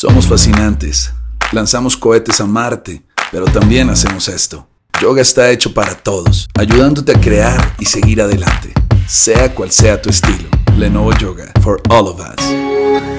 Somos fascinantes. Lanzamos cohetes a Marte, pero también hacemos esto. Yoga está hecho para todos, ayudándote a crear y seguir adelante, sea cual sea tu estilo. Lenovo Yoga, for all of us.